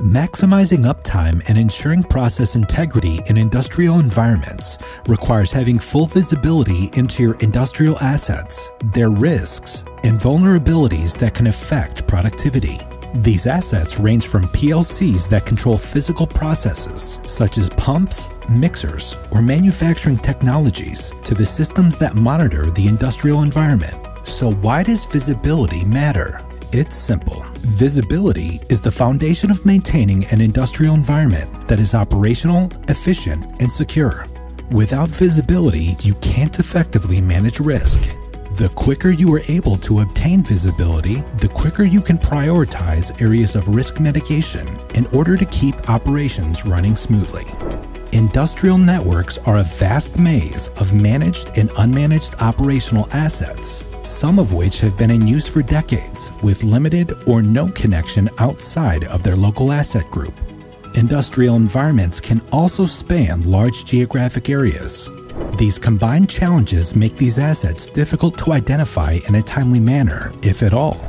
Maximizing uptime and ensuring process integrity in industrial environments requires having full visibility into your industrial assets, their risks, and vulnerabilities that can affect productivity. These assets range from PLCs that control physical processes, such as pumps, mixers, or manufacturing technologies, to the systems that monitor the industrial environment. So why does visibility matter? It's simple. Visibility is the foundation of maintaining an industrial environment that is operational, efficient, and secure. Without visibility, you can't effectively manage risk. The quicker you are able to obtain visibility, the quicker you can prioritize areas of risk mitigation in order to keep operations running smoothly. Industrial networks are a vast maze of managed and unmanaged operational assets, some of which have been in use for decades with limited or no connection outside of their local asset group. Industrial environments can also span large geographic areas, these combined challenges make these assets difficult to identify in a timely manner, if at all.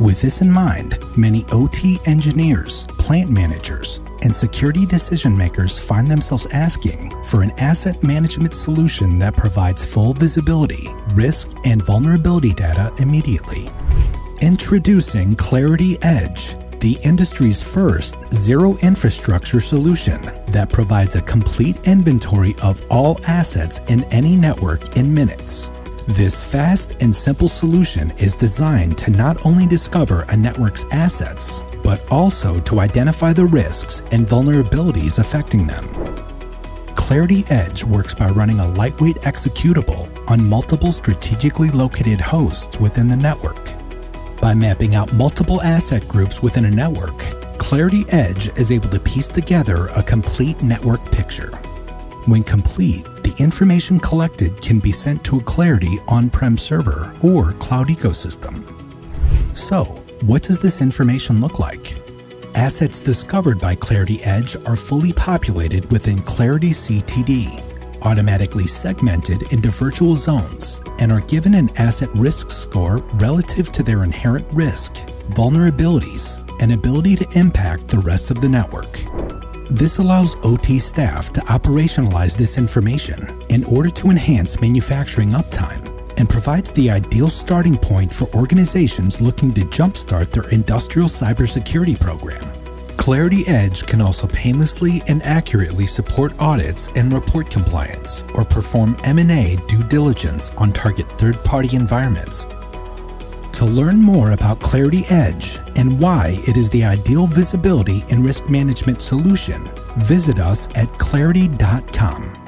With this in mind, many OT engineers, plant managers, and security decision makers find themselves asking for an asset management solution that provides full visibility, risk, and vulnerability data immediately. Introducing Claroty Edge, the industry's first zero infrastructure solution that provides a complete inventory of all assets in any network in minutes. This fast and simple solution is designed to not only discover a network's assets, but also to identify the risks and vulnerabilities affecting them. Claroty Edge works by running a lightweight executable on multiple strategically located hosts within the network by mapping out multiple asset groups within a network, Claroty Edge is able to piece together a complete network picture. When complete, information collected can be sent to a Claroty on-prem server or cloud ecosystem. So, what does this information look like? Assets discovered by Claroty Edge are fully populated within Claroty CTD, automatically segmented into virtual zones and are given an asset risk score relative to their inherent risk, vulnerabilities, and ability to impact the rest of the network. This allows OT staff to operationalize this information in order to enhance manufacturing uptime and provides the ideal starting point for organizations looking to jumpstart their industrial cybersecurity program. Claroty Edge can also painlessly and accurately support audits and report compliance or perform M&A due diligence on target third-party environments. To learn more about Claroty Edge and why it is the ideal visibility and risk management solution, visit us at claroty.com.